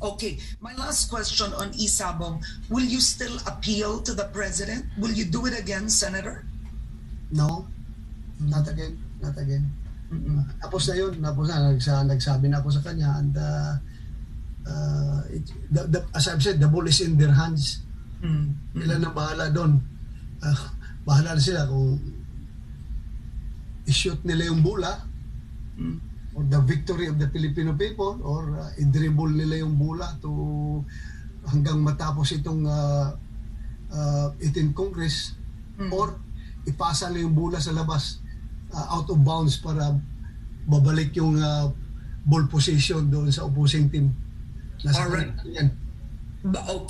Okay. My last question on Isabong. Will you still appeal to the president? Will you do it again, Senator? No, not again, not again. Mm-mm. Tapos na yun, tapos na, nagsa, nagsabi na ako sa kanya and uh, uh, it, the, the, as I've said, the ball is in their hands. Mm. Sila na bahala doon. Uh, bahala na sila kung i-shoot nila yung bola Mm. Or the victory of the Filipino people or uh, i-dribble nila yung bola to hanggang matapos itong uh, uh, 18 Congress Mm. or ipasa nila yung bola sa labas uh, out of bounds para babalik yung uh, ball position doon sa opposing team. Nasa kanila yan. Okay.